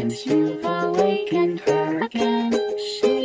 Since you've awakened her again, she